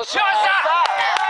下下。下下